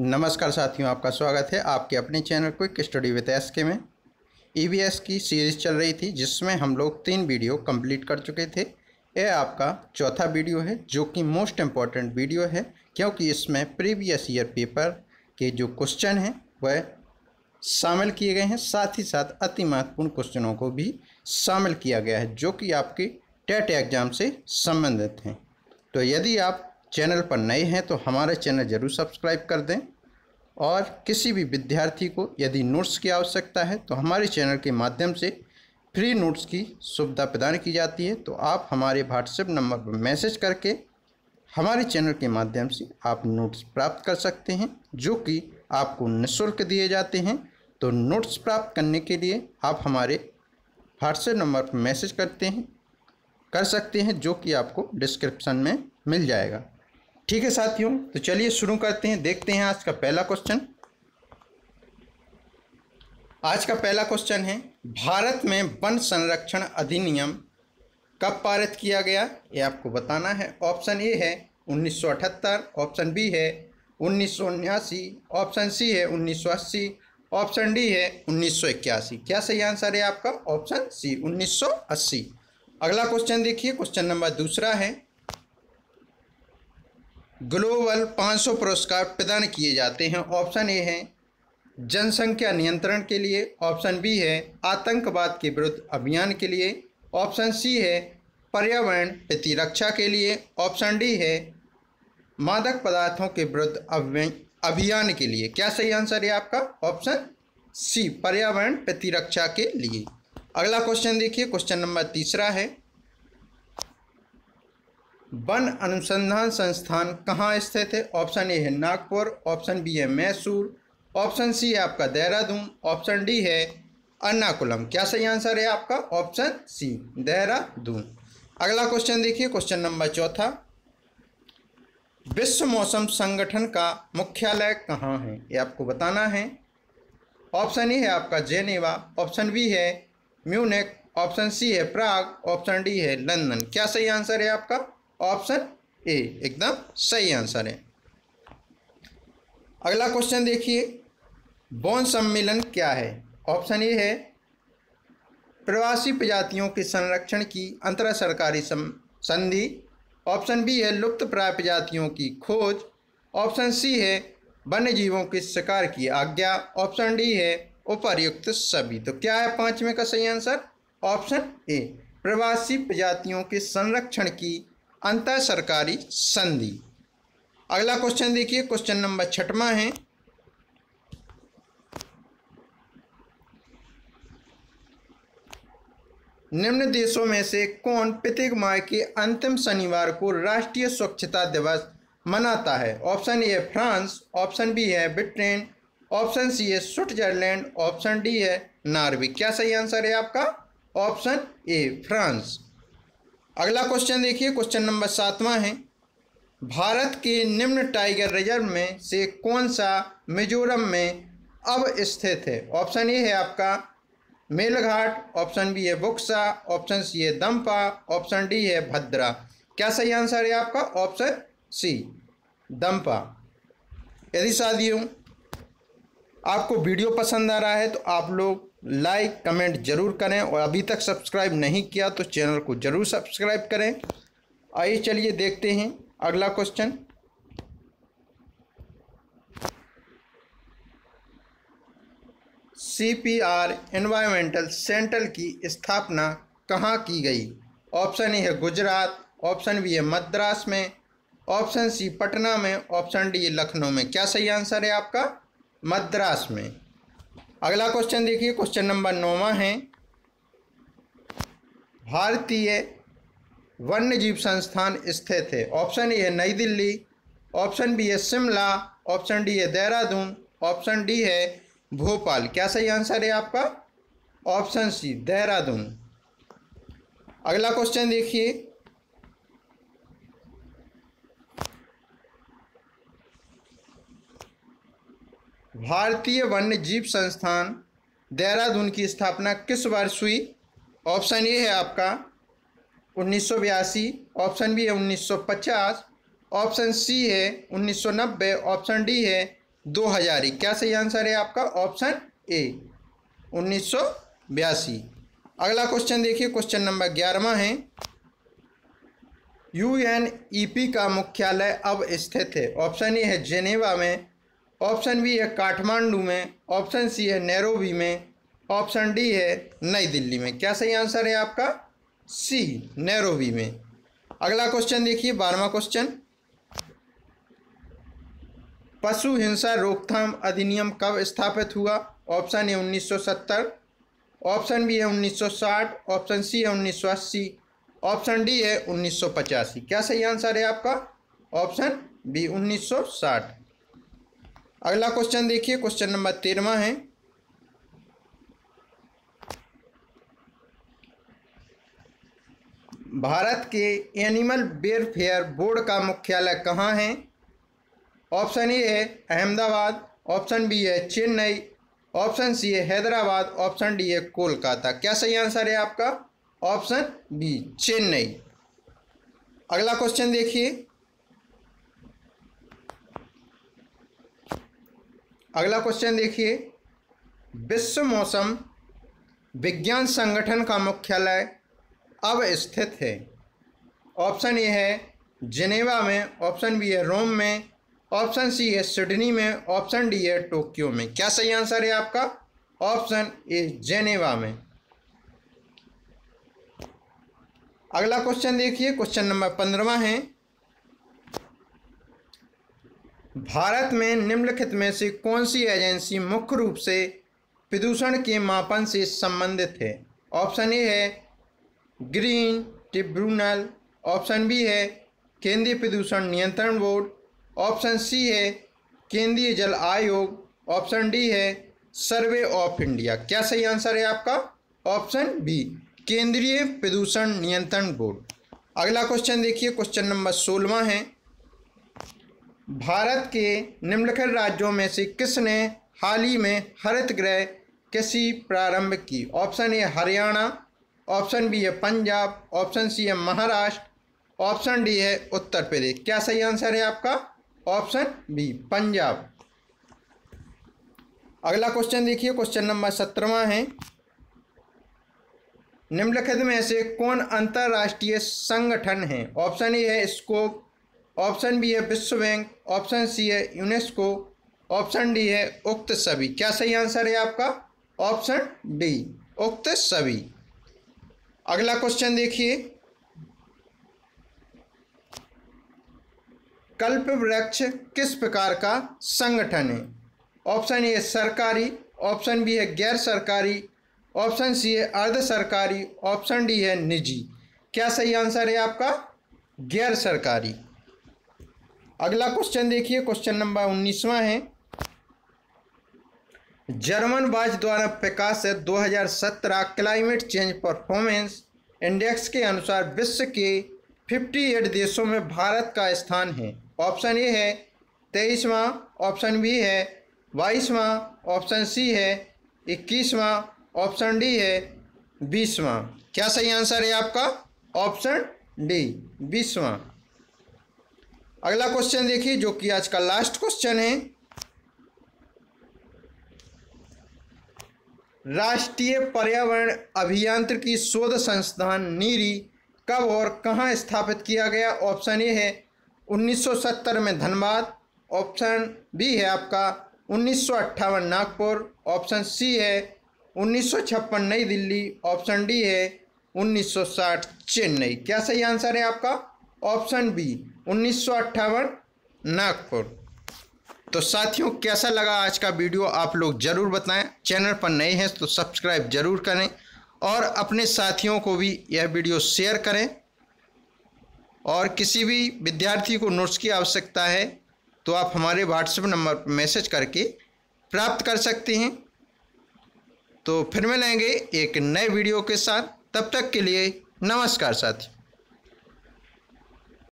नमस्कार साथियों, आपका स्वागत है आपके अपने channel Quick Study with S K में। ई की सीरीज़ चल रही थी, जिसमें हम लोग तीन वीडियो कंप्लीट कर चुके थे। यह आपका चौथा वीडियो है, जो कि मोस्ट इंपॉर्टेंट वीडियो है, क्योंकि इसमें प्रीवियस ईयर पेपर के जो क्वेश्चन हैं, वह शामिल किए गए हैं। साथ ही साथ अति महत्वपूर्ण क्वेश्चनों को भी शामिल किया गया है, जो कि आपके टेट एग्ज़ाम से संबंधित हैं। तो यदि आप चैनल पर नए हैं तो हमारे चैनल ज़रूर सब्सक्राइब कर दें। और किसी भी विद्यार्थी को यदि नोट्स की आवश्यकता है तो हमारे चैनल के माध्यम से फ्री नोट्स की सुविधा प्रदान की जाती है। तो आप हमारे व्हाट्सएप नंबर पर मैसेज करके हमारे चैनल के माध्यम से आप नोट्स प्राप्त कर सकते हैं, जो कि आपको निःशुल्क दिए जाते हैं। तो नोट्स प्राप्त करने के लिए आप हमारे व्हाट्सएप नंबर पर मैसेज करते हैं, कर सकते हैं, जो कि आपको डिस्क्रिप्शन में मिल जाएगा। ठीक है साथियों तो चलिए शुरू करते हैं, देखते हैं आज का पहला क्वेश्चन आज का पहला क्वेश्चन है, भारत में वन संरक्षण अधिनियम कब पारित किया गया? ये आपको बताना है। ऑप्शन ए है 1978 ऑप्शन बी है उन्नीस ऑप्शन सी है 1980 ऑप्शन डी है 1981 क्या सही आंसर है आपका? ऑप्शन सी 1980 अगला क्वेश्चन देखिए क्वेश्चन नंबर दूसरा है ग्लोबल 500 पुरस्कार प्रदान किए जाते हैं। ऑप्शन ए है, जनसंख्या नियंत्रण के लिए। ऑप्शन बी है, आतंकवाद के विरुद्ध अभियान के लिए। ऑप्शन सी है, पर्यावरण प्रतिरक्षा के लिए। ऑप्शन डी है, मादक पदार्थों के विरुद्ध अभियान के लिए। क्या सही आंसर है आपका? ऑप्शन सी, पर्यावरण प्रतिरक्षा के लिए। अगला क्वेश्चन देखिए। क्वेश्चन नंबर तीसरा है वन अनुसंधान संस्थान कहाँ स्थित है? ऑप्शन ए है नागपुर, ऑप्शन बी है मैसूर, ऑप्शन सी है आपका देहरादून, ऑप्शन डी है अर्नाकुलम क्या सही आंसर है आपका? Option C, Dehradun. अगला क्वेश्चन देखिए, क्वेश्चन नंबर चौथा। विश्व मौसम संगठन का मुख्यालय कहाँ है? ये आपको बताना है। ऑप्शन ए है आपका जेनेवा, ऑप्शन बी है म्यूनिक ऑप्शन सी है प्राग, ऑप्शन डी है लंदन। क्या सही आंसर है आपका? Option A. एकदम सही आंसर है। अगला क्वेश्चन देखिए। बौन सम्मेलन क्या है? ऑप्शन ए है प्रवासी प्रजातियों के संरक्षण की अंतर सरकारी संधि। ऑप्शन बी है लुप्त प्राय प्रजातियों की खोज। ऑप्शन सी है वन्य जीवों के शिकार की आज्ञा। ऑप्शन डी है उपर्युक्त सभी। तो क्या है पाँचवें का सही आंसर? Option A. प्रवासी प्रजातियों के संरक्षण की अंतर सरकारी संधि। अगला क्वेश्चन देखिए क्वेश्चन नंबर छठवा है। निम्न देशों में से कौन प्रत्येक माह के अंतिम शनिवार को राष्ट्रीय स्वच्छता दिवस मनाता है? Option A France option B है ब्रिटेन ऑप्शन सी है स्विट्जरलैंड ऑप्शन डी है नार्वे क्या सही आंसर है आपका? ऑप्शन ए फ्रांस अगला क्वेश्चन देखिए क्वेश्चन नंबर सातवां है। भारत के निम्न टाइगर रिज़र्व में से कौन सा मिजोरम में अब स्थित है? ऑप्शन ए है आपका मेलघाट ऑप्शन बी है बुक्सा ऑप्शन सी है दम्पा ऑप्शन डी है भद्रा। क्या सही आंसर है आपका? ऑप्शन सी दम्पा यदि साथियों, आपको वीडियो पसंद आ रहा है तो आप लोग लाइक, कमेंट ज़रूर करें और अभी तक सब्सक्राइब नहीं किया तो चैनल को ज़रूर सब्सक्राइब करें। आइए चलिए देखते हैं अगला question. C P R environmental centre की स्थापना कहाँ की गई? ऑप्शन ए है गुजरात, ऑप्शन बी है मद्रास में, ऑप्शन सी पटना में, ऑप्शन डी लखनऊ में। क्या सही आंसर है आपका? मद्रास में। अगला क्वेश्चन देखिए क्वेश्चन नंबर नौवा है। भारतीय वन्य जीव संस्थान स्थित है। ऑप्शन ए है नई दिल्ली ऑप्शन बी है शिमला ऑप्शन डी है देहरादून ऑप्शन डी है भोपाल। क्या सही आंसर है आपका? Option C Dehradun. अगला क्वेश्चन देखिए। भारतीय वन्य जीव संस्थान देहरादून की स्थापना किस वर्ष हुई? ऑप्शन ए है आपका उन्नीस सौ बयासी, ऑप्शन बी है 1950 ऑप्शन सी है 1990 ऑप्शन डी है दो हज़ार। ही क्या सही आंसर है आपका? ऑप्शन ए, उन्नीस सौ बयासी। अगला क्वेश्चन देखिए, क्वेश्चन नंबर ग्यारहवा है। यूएनईपी का मुख्यालय अब स्थित है। ऑप्शन ए है जेनेवा में ऑप्शन बी है काठमांडू में, ऑप्शन सी है नैरोबी में, ऑप्शन डी है नई दिल्ली में। क्या सही आंसर है आपका? सी, नैरोबी में। अगला क्वेश्चन देखिए, बारहवा क्वेश्चन। पशु हिंसा रोकथाम अधिनियम कब स्थापित हुआ? ऑप्शन ए 1970 ऑप्शन बी है 1960 ऑप्शन सी है 1980 ऑप्शन डी है 1985 क्या सही आंसर है आपका? ऑप्शन बी 1960 अगला क्वेश्चन देखिए क्वेश्चन नंबर तेरहवा है। भारत के एनिमल वेलफेयर बोर्ड का मुख्यालय कहाँ है? ऑप्शन ए है अहमदाबाद ऑप्शन बी है चेन्नई ऑप्शन सी है हैदराबाद ऑप्शन डी है कोलकाता। क्या सही आंसर है आपका? Option B Chennai. अगला क्वेश्चन देखिए। अगला क्वेश्चन देखिए। विश्व मौसम विज्ञान संगठन का मुख्यालय अब स्थित है। ऑप्शन ए है जिनेवा में ऑप्शन बी है रोम में ऑप्शन सी है सिडनी में ऑप्शन डी है टोक्यो में। क्या सही आंसर है आपका? ऑप्शन ए जेनेवा में। अगला क्वेश्चन देखिए क्वेश्चन नंबर पंद्रवा है। भारत में निम्नलिखित में से कौन सी एजेंसी मुख्य रूप से प्रदूषण के मापन से संबंधित है? ऑप्शन ए है ग्रीन ट्रिब्यूनल, ऑप्शन बी है केंद्रीय प्रदूषण नियंत्रण बोर्ड, ऑप्शन सी है केंद्रीय जल आयोग, ऑप्शन डी है सर्वे ऑफ़ इंडिया। क्या सही आंसर है आपका? ऑप्शन बी, केंद्रीय प्रदूषण नियंत्रण बोर्ड। अगला क्वेश्चन देखिए, क्वेश्चन नंबर सोलवा है। भारत के निम्नलिखित राज्यों में से किसने हाल ही में हरित गृह कृषि प्रारंभ की? Option A Haryana, option B है पंजाब, ऑप्शन सी है महाराष्ट्र, ऑप्शन डी है उत्तर प्रदेश। क्या सही आंसर है आपका? Option B, Punjab. अगला क्वेश्चन देखिए, क्वेश्चन नंबर सत्रहवा है। निम्नलिखित में से कौन अंतर्राष्ट्रीय संगठन है? ऑप्शन ए है स्कोप ऑप्शन बी है विश्व बैंक, ऑप्शन सी है यूनेस्को, ऑप्शन डी है उक्त सभी। क्या सही आंसर है आपका? ऑप्शन डी, उक्त सभी। अगला क्वेश्चन देखिए। कल्प वृक्ष किस प्रकार का संगठन है? ऑप्शन ए सरकारी, ऑप्शन बी है गैर सरकारी, ऑप्शन सी है अर्ध सरकारी, ऑप्शन डी है निजी। क्या सही आंसर है आपका? गैर सरकारी। अगला क्वेश्चन देखिए क्वेश्चन नंबर उन्नीसवा है। जर्मन बाज द्वारा प्रकाशित 2017 क्लाइमेट चेंज परफॉर्मेंस इंडेक्स के अनुसार विश्व के 58 देशों में भारत का स्थान है। ऑप्शन ए है, तेईसवा ऑप्शन बी है, बाईसवां ऑप्शन सी है, इक्कीसवा ऑप्शन डी है, बीसवा। क्या सही आंसर है आपका? ऑप्शन डी बीसवां। अगला क्वेश्चन देखिए, जो कि आज का लास्ट क्वेश्चन है। राष्ट्रीय पर्यावरण अभियांत्रिकी शोध संस्थान नीरी कब और कहाँ स्थापित किया गया? ऑप्शन ए है 1970 में धनबाद। ऑप्शन बी है आपका उन्नीस सौ अट्ठावन नागपुर। ऑप्शन सी है उन्नीस सौ छप्पन नई दिल्ली। ऑप्शन डी है 1960 चेन्नई। क्या सही आंसर है आपका? ऑप्शन बी उन्नीस सौ अट्ठावन, नागपुर। तो साथियों, कैसा लगा आज का वीडियो? आप लोग ज़रूर बताएँ। चैनल पर नए हैं तो सब्सक्राइब ज़रूर करें और अपने साथियों को भी यह वीडियो शेयर करें। और किसी भी विद्यार्थी को नोट्स की आवश्यकता है तो आप हमारे व्हाट्सएप नंबर पर मैसेज करके प्राप्त कर सकते हैं। तो फिर मिलेंगे एक नए वीडियो के साथ। तब तक के लिए नमस्कार साथी